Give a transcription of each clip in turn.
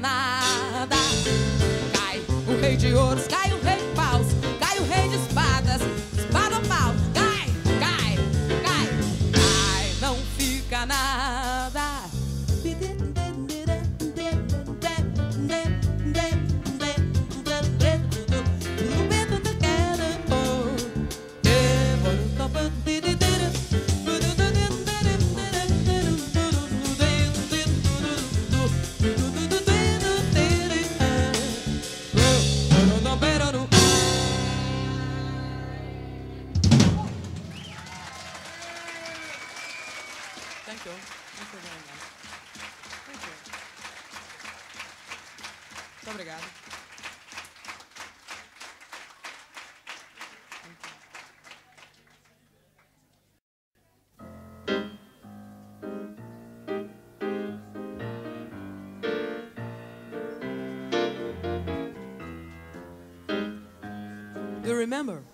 nada. Cai o rei de ouros, cai remember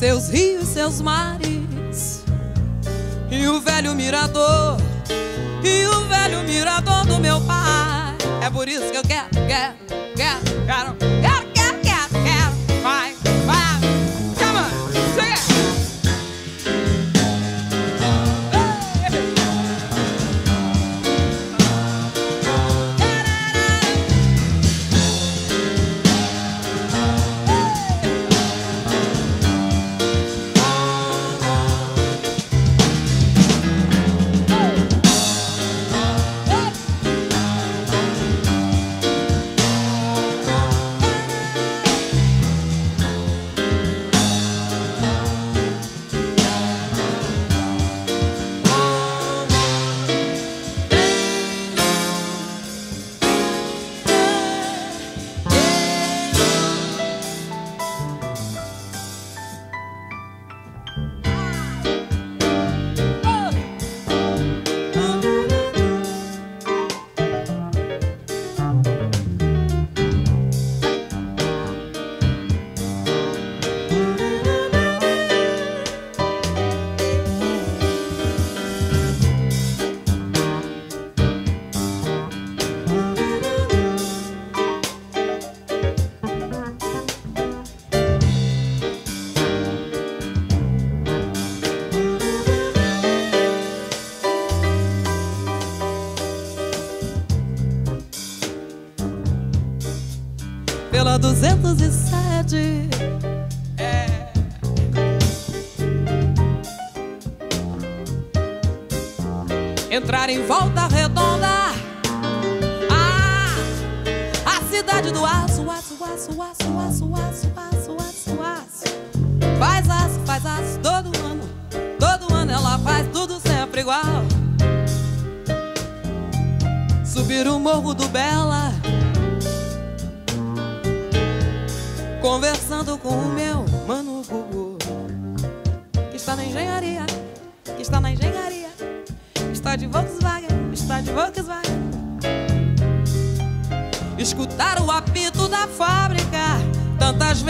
seus rios, seus mares, e o velho mirador, e o velho mirador do meu pai. É por isso que eu quero, quero, quero, quero.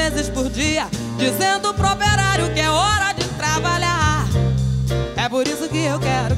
Vezes por dia Dizendo pro operário que é hora de trabalhar. É por isso que eu quero,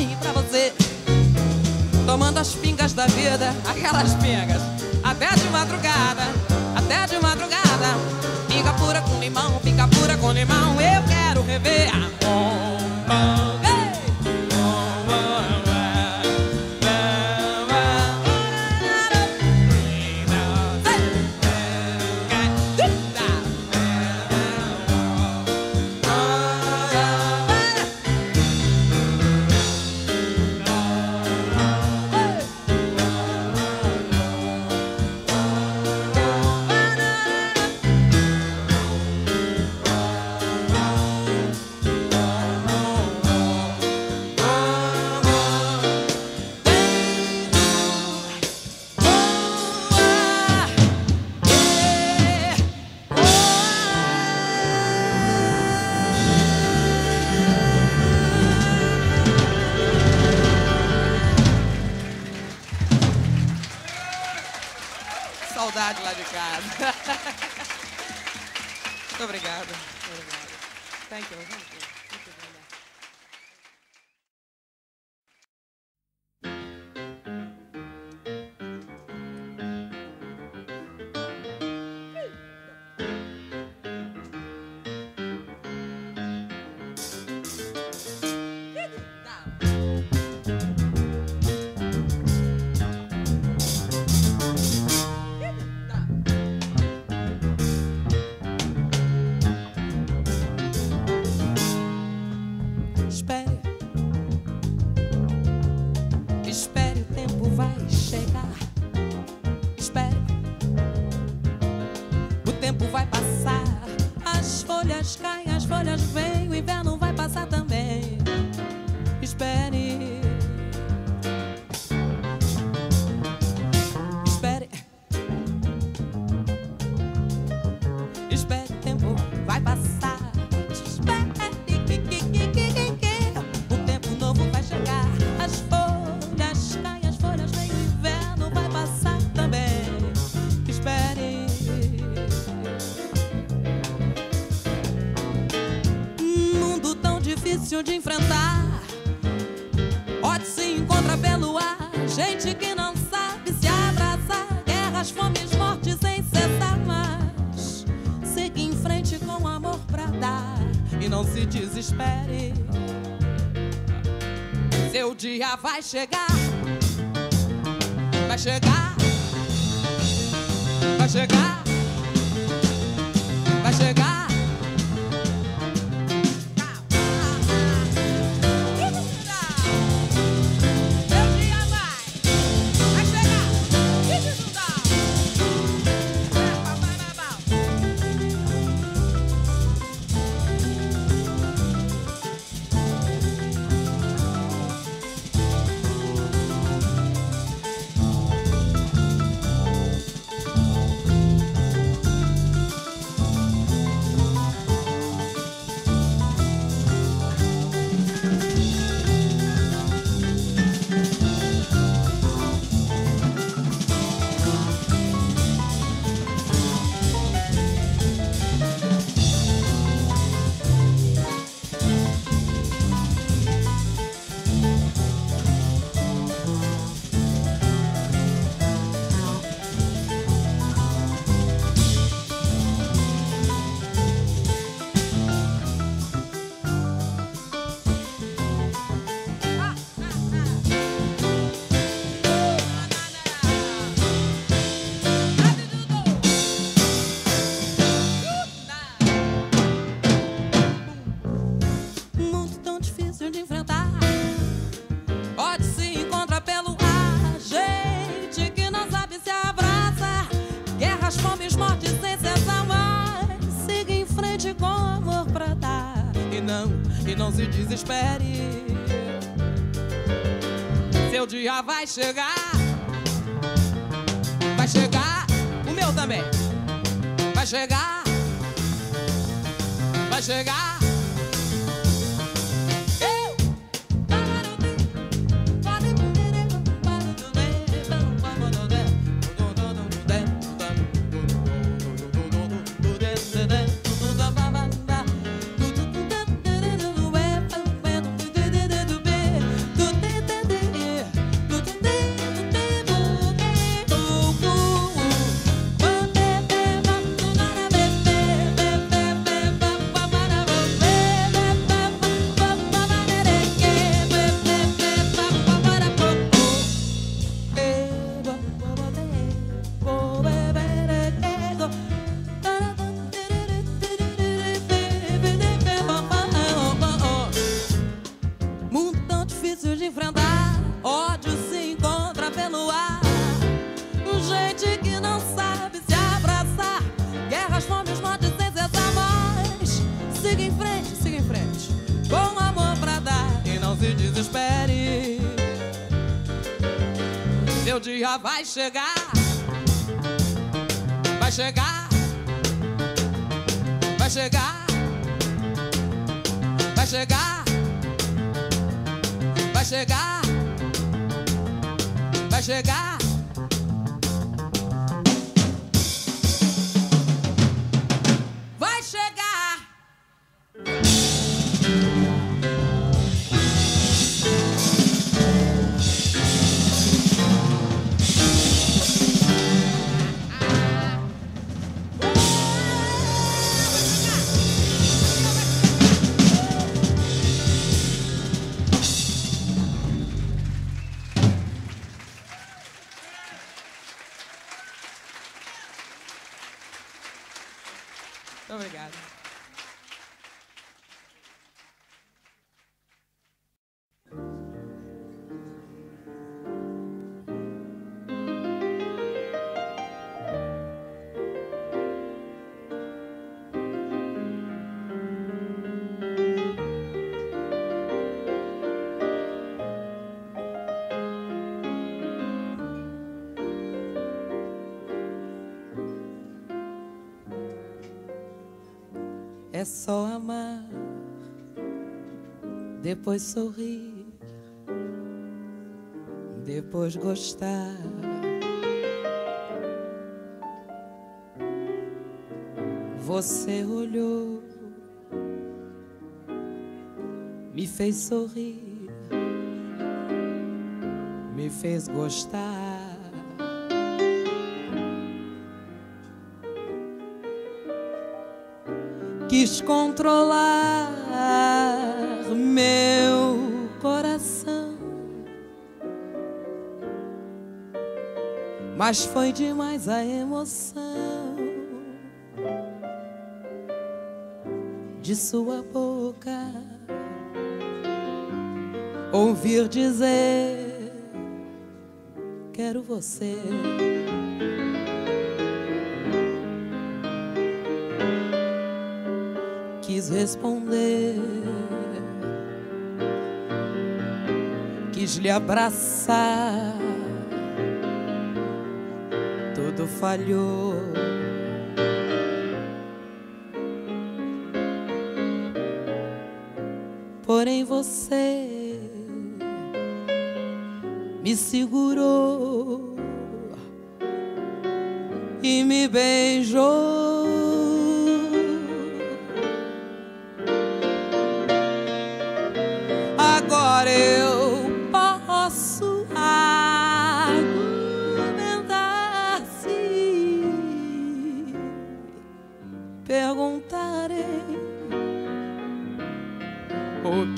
mim e pra você. Tomando as pingas da vida, aquelas pingas, até de madrugada, até de madrugada. Pinga pura com limão, pinga pura com limão. Eu quero rever a de enfrentar. Pode se encontrar pelo ar, gente que não sabe se abraçar. Guerras, fomes, mortes sem cessar, mas siga em frente com amor pra dar e não se desespere. Seu dia vai chegar, vai chegar, vai chegar, vai chegar. Vai chegar, vai chegar, o meu também. Vai chegar, vai chegar. Chegar, vai chegar, vai chegar, vai chegar, vai chegar, vai chegar. É só amar, depois sorrir, depois gostar. Você olhou, me fez sorrir, me fez gostar. Quis controlar meu coração. Mas foi demais a emoção de sua boca ouvir dizer: Quero você. Responder, quis lhe abraçar, tudo falhou. Porém você me segurou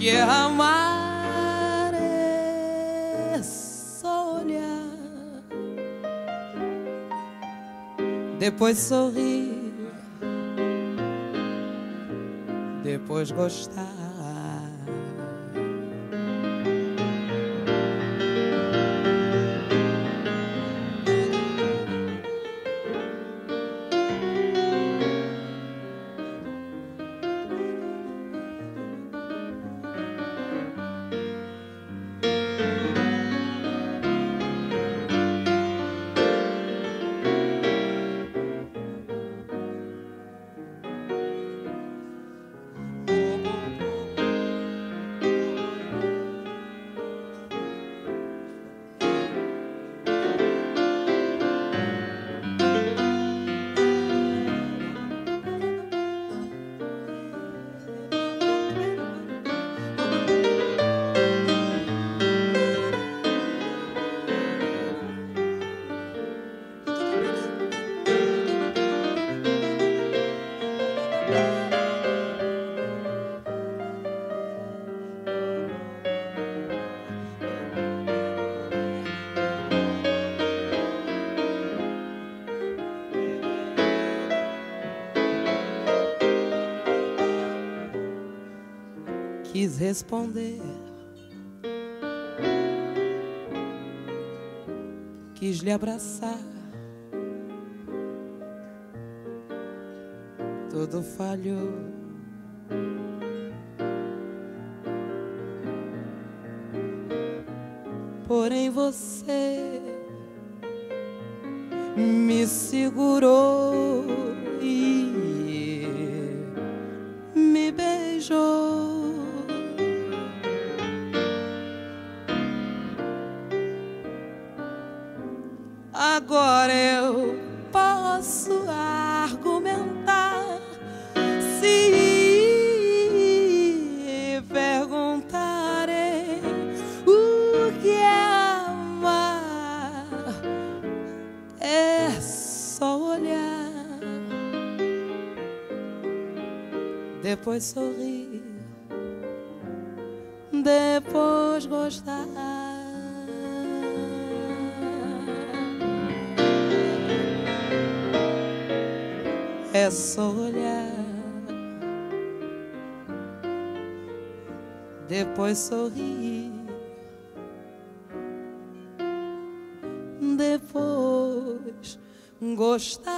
que amar é só olhar, depois sorrir, depois gostar. Quis responder. Quis lhe abraçar. Tudo falhou. Porém você me segurou depois sorrir, depois gostar. É só olhar, depois sorrir. depois gostar.